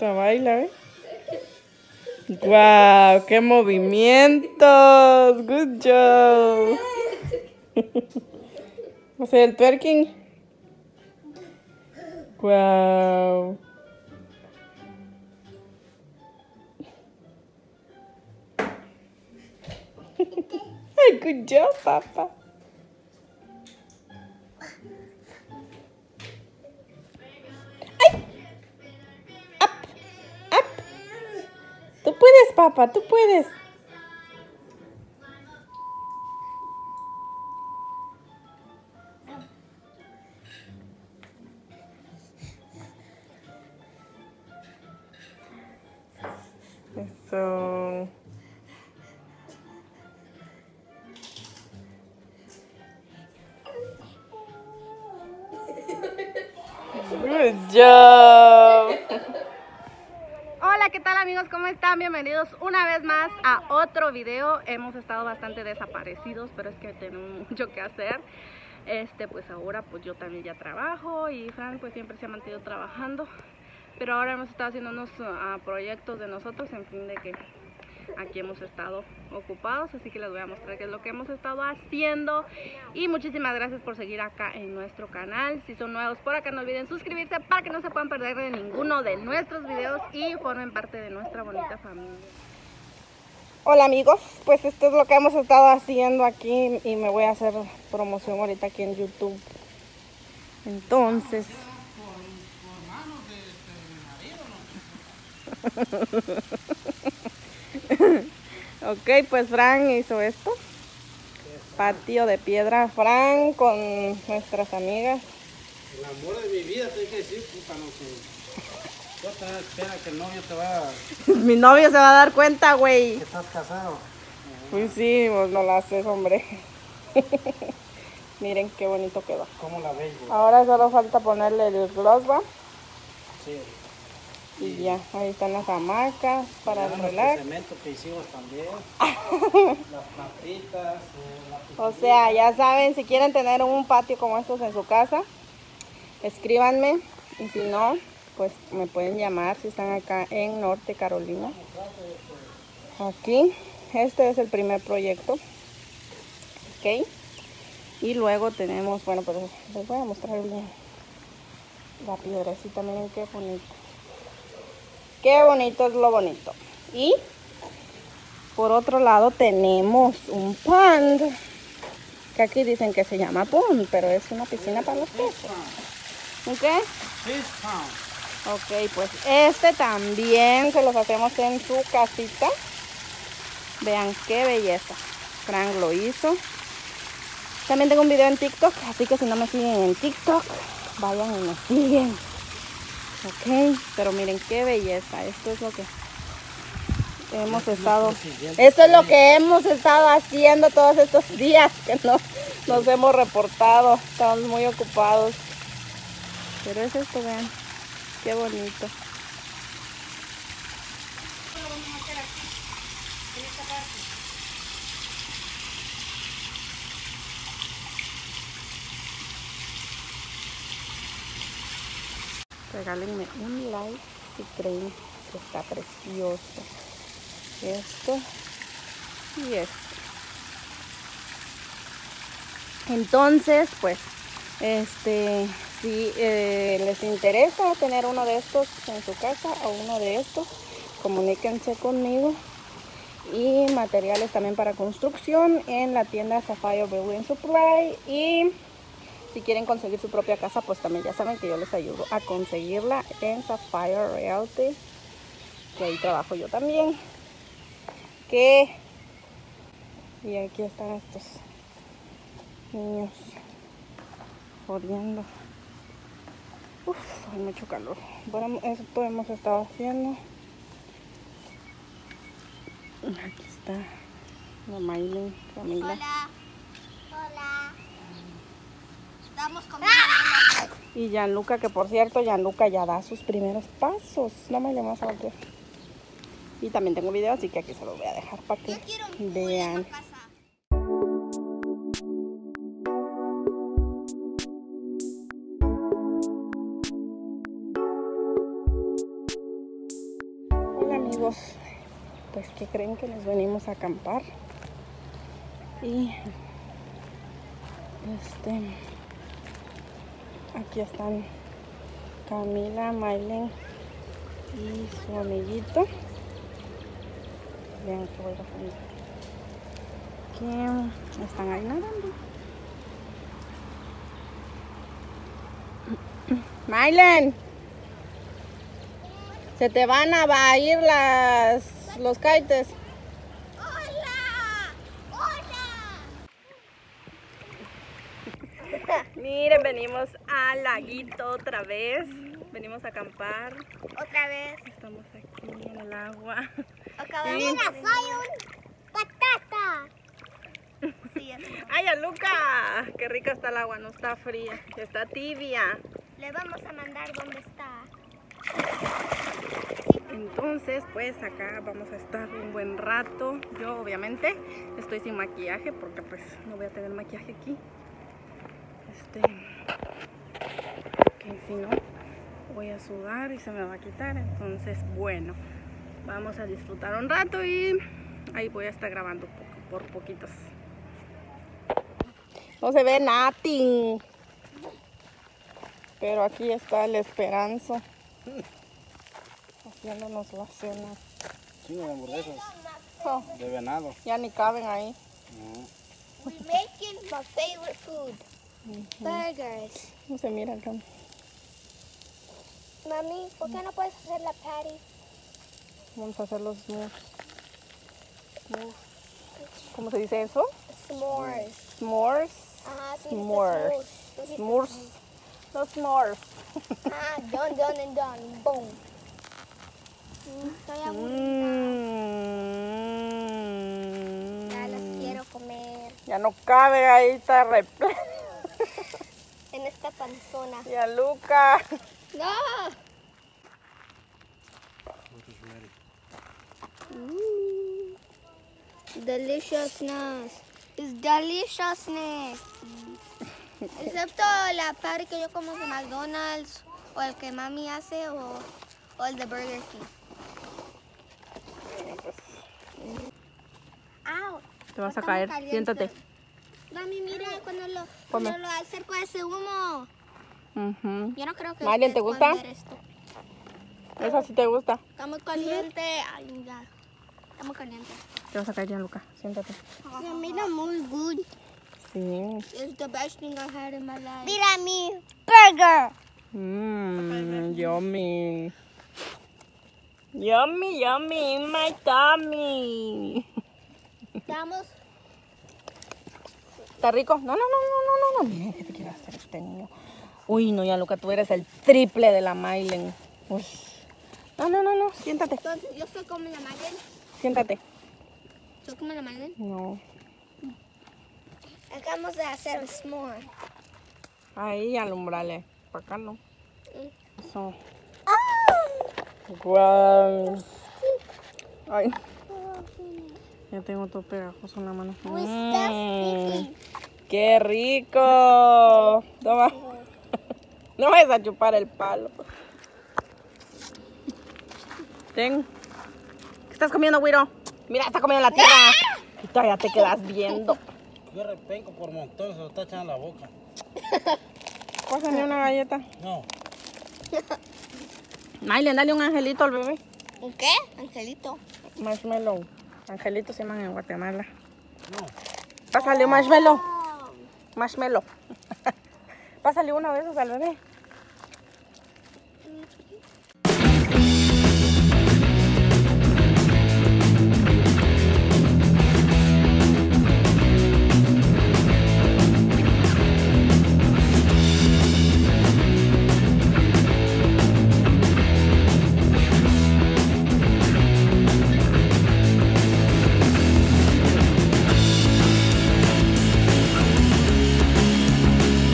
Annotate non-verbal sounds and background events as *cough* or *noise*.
Hasta baila, ¿eh? ¡Guau! ¡Qué movimientos! ¡Good job! *laughs* O sea, el twerking. ¡Guau! *laughs* ¡Ay, good job, papá! Tú puedes, papá, tú puedes. Eso. Good job. ¿Cómo están? Bienvenidos una vez más a otro video. Hemos estado bastante desaparecidos, pero es que tenemos *laughs* mucho que hacer. Este, pues ahora pues yo también ya trabajo y Frank pues siempre se ha mantenido trabajando. Pero ahora hemos estado haciendo unos ah, proyectos de nosotros, en fin de que aquí hemos estado ocupados, así que les voy a mostrar qué es lo que hemos estado haciendo. Y muchísimas gracias por seguir acá en nuestro canal, si son nuevos por acá no olviden suscribirse para que no se puedan perder de ninguno de nuestros videos y formen parte de nuestra bonita familia. Hola amigos, pues esto es lo que hemos estado haciendo aquí y me voy a hacer promoción ahorita aquí en YouTube. Entonces... ok, pues Fran hizo esto. Patio de piedra. Fran con nuestras amigas. El amor de mi vida, tengo que decir, puta, no sé. Ya te espera que el novio te va a... *laughs* Mi novio se va a dar cuenta, güey. que estás casado. Pues sí, pues no la haces, hombre. *laughs* Miren qué bonito quedó. ¿Cómo la güey? Ahora solo falta ponerle el gloss, ¿va? Sí. Y ya, ahí están las hamacas para el relax. que hicimos también. *laughs* Las plantitas. eh, la O sea, ya saben, si quieren tener un patio como estos en su casa, escríbanme. Y si no, pues me pueden llamar si están acá en Norte Carolina. Aquí, este es el primer proyecto. Ok. Y luego tenemos, bueno, pero les voy a mostrar bien la piedrecita. Miren qué bonito. Qué bonito es lo bonito. Y por otro lado tenemos un pond. Que aquí dicen que se llama pond, pero es una piscina para los peces. ¿Ok? Fish Pound. Ok, pues este también se los hacemos en su casita. Vean qué belleza. Frank lo hizo. También tengo un video en TikTok, así que si no me siguen en TikTok, vayan y me siguen. Ok, pero miren qué belleza. Esto es lo que hemos estado. Esto es lo que hemos estado haciendo todos estos días que no nos hemos reportado. Estamos muy ocupados. Pero es esto, vean. Qué bonito. Regálenme un like si creen que está precioso. Esto y esto. Entonces, pues, este, si eh, les interesa tener uno de estos en su casa o uno de estos, comuníquense conmigo. Y materiales también para construcción en la tienda Sapphire Building Supply. Y si quieren conseguir su propia casa, pues también ya saben que yo les ayudo a conseguirla en Sapphire Realty. Que ahí trabajo yo también. Que... Y aquí están estos niños jodiendo. Uf, hay mucho calor. Bueno, esto hemos estado haciendo. Aquí está la Maylin. Hola. Estamos comiendo. Y Gianluca, que por cierto, Gianluca ya da sus primeros pasos. No me le vamos a voltear. Y también tengo video, así que aquí se los voy a dejar para que vean. casa. amigos, pues que creen que nos venimos a acampar. Y este aquí están Camila, Mailen y su amiguito. Vean que voy a Que están ahí nadando. *clears throat* Mailen. Se te van a ir las los kites. ¡Hola! ¡Hola! Miren, venimos al laguito otra vez. Venimos a acampar. Otra vez. Estamos aquí en el agua. Acabamos soy un patata. Sí. ¡Ay, Luca! ¡Qué rica está el agua! No está fría, está tibia. Le vamos a mandar dónde está. Entonces, pues acá vamos a estar un buen rato. Yo, obviamente, estoy sin maquillaje porque, pues, no voy a tener maquillaje aquí. Este. Que si no, voy a sudar y se me va a quitar. Entonces, bueno, vamos a disfrutar un rato y ahí voy a estar grabando por poquitos. No se ve nothing. Pero aquí está el esperanzo. Haciéndonos la cena. Chingo de hamburguesas Oh, de venado. ya ni caben ahí. No. We're making my favorite food. Burgers. No se mira acá. Mami, ¿por qué no puedes hacer la patty? Vamos a hacer los s'mores. S'mores. ¿Cómo se dice eso? S'mores. S'mores. Ajá, S'mores. S'mores. Los s'mores. Ah, done, done, and done. Boom. Estoy aburrida. Mm. Ya los quiero comer. Ya no cabe ahí, está repleto. En esta panzona. Ya Luca. ¡No! Mm. Deliciousness. It's deliciousness. *laughs* Excepto la patty que yo como de McDonald's o el que mami hace o, o el de Burger King. Au, Te vas a caer. Siéntate. Mami, mira cuando lo, cuando lo acerco a ese humo. Ujú. Yo no creo que Marian, ¿te gusta? esto. Esa sí te gusta. Está muy caliente. Ay, ya. Está muy caliente. Te vas a caer ya, Luca. Siéntate. Se mira muy good. Sí. It's the best thing I had in my life. Mira mi burger. Mmm, yummy. Yummy, yummy in my tummy. Estamos. ¿Está rico? No, no, no, no, no, no, no. Miren qué te quiere hacer este niño. Uy, no, ya Luca, tú eres el triple de la Mailen. Uy. No, no, no, no. Siéntate, Entonces, yo soy como la Marlene. siéntate. Soy como la Marlene. No. Acabamos de hacer s'more. Ahí alumbrale. Para acá no. Mm. Eso. Guau. Ay, ya tengo todo pegajoso en la mano. Mm. ¡Qué rico! Toma. *laughs* No vayas a chupar el palo. Ten. ¿Qué estás comiendo, Wiro? Mira, está comiendo la tierra. Y todavía te quedas viendo. Yo repenco por montones, se lo está echando en la boca. Pásame una galleta. No. *laughs* Mailen, dale un angelito al bebé. ¿Un qué? Angelito. Marshmallow. Angelitos se llaman en Guatemala. No. Pásale un marshmallow. Marshmallow. *laughs* Pásale una esas al bebé.